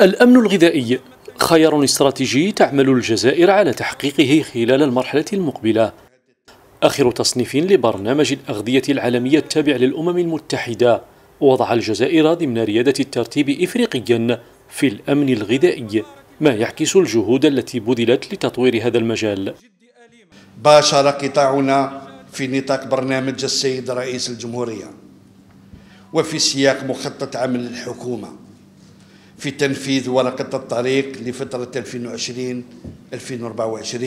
الأمن الغذائي خيار استراتيجي تعمل الجزائر على تحقيقه خلال المرحلة المقبلة. آخر تصنيف لبرنامج الأغذية العالمية التابع للأمم المتحدة. وضع الجزائر ضمن ريادة الترتيب إفريقيا في الأمن الغذائي ما يعكس الجهود التي بذلت لتطوير هذا المجال. باشر قطاعنا في نطاق برنامج السيد رئيس الجمهورية وفي سياق مخطط عمل الحكومة. في تنفيذ ورقة الطريق لفترة 2020-2024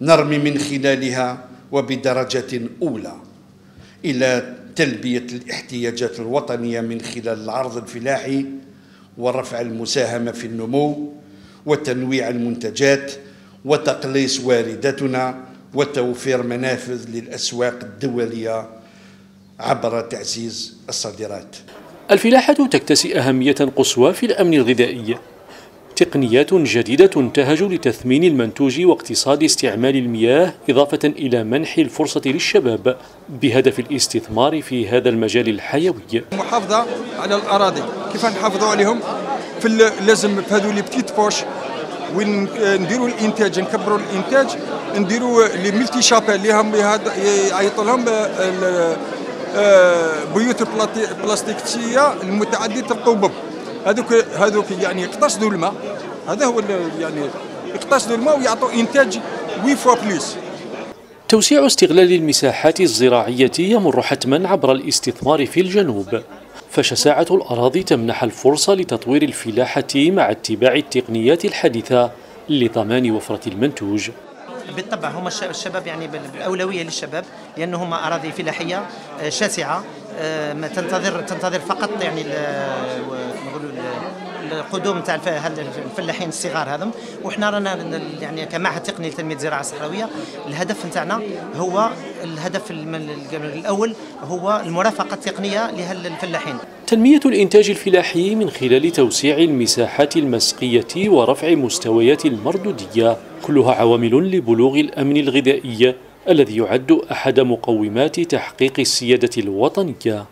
نرمي من خلالها وبدرجة أولى إلى تلبية الاحتياجات الوطنية من خلال العرض الفلاحي ورفع المساهمة في النمو وتنويع المنتجات وتقليص واردتنا وتوفير منافذ للأسواق الدولية عبر تعزيز الصادرات. الفلاحة تكتسي أهمية قصوى في الأمن الغذائي. تقنيات جديدة تنتهج لتثمين المنتوج واقتصاد استعمال المياه إضافة إلى منح الفرصة للشباب بهدف الاستثمار في هذا المجال الحيوي. المحافظة على الأراضي. كيف نحافظوا عليهم؟ في لازم في هذو لي بتيت بوش وين نديروا الإنتاج نكبروا الإنتاج نديروا لي ملتي شابيل اللي هم يعيطوا لهم آه، بيوت بلاستيكية المتعددة القبب. هذوك هذوك يعني يقتصدوا الماء. هذا هو يعني يقتصدوا الماء ويعطوا إنتاج وي فوا بليس توسيع استغلال المساحات الزراعية يمر حتما عبر الاستثمار في الجنوب. فشساعة الأراضي تمنح الفرصة لتطوير الفلاحة مع اتباع التقنيات الحديثة لضمان وفرة المنتوج. بالطبع هم الشباب يعني بالأولوية للشباب لأنه هم أراضي فلاحية آه، شاسعة آه، تنتظر تنتظر فقط يعني نقولوا القدوم تاع الفلاحين الصغار هذم. وحنا رانا يعني كمعهد تقني لتنمية الزراعة الصحراوية الهدف نتاعنا هو الهدف الأول هو المرافقة التقنية للفلاحين. تنمية الإنتاج الفلاحي من خلال توسيع المساحات المسقية ورفع مستويات المردودية. كلها عوامل لبلوغ الأمن الغذائي الذي يعد أحد مقومات تحقيق السيادة الوطنية.